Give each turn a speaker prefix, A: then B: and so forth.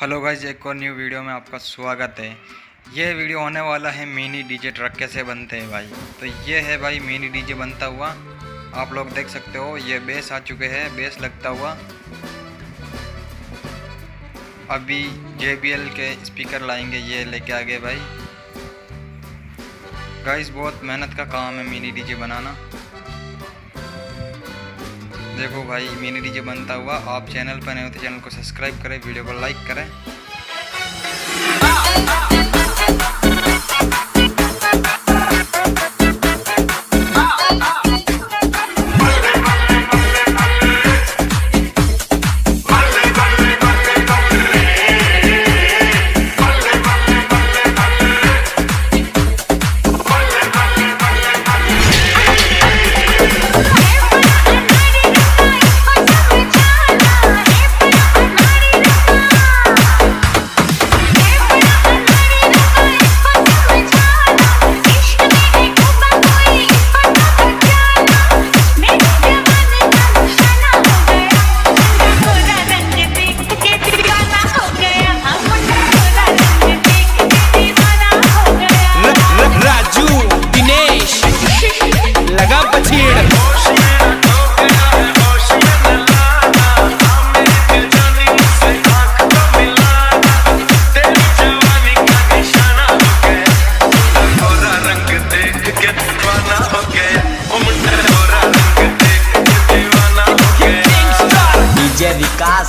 A: Hello guys एक और new video में आपका स्वागत है। ये वीडियो होने वाला है मिनी डीजे ट्रक कैसे बनते हैं भाई। तो ये है भाई मिनी डीजे बनता हुआ। आप लोग देख सकते हो, ये बेस आ चुके हैं, बेस लगता हुआ। अभी JBL के स्पीकर लाएँगे, ये लेके आ गए भाई। गाइज़ बहुत मेहनत का काम है मिनी डीजे बनाना। देखो भाई मिनी डीजे बनता हुआ, आप चैनल पर नए हो तो चैनल को सब्सक्राइब करें वीडियो को लाइक करें।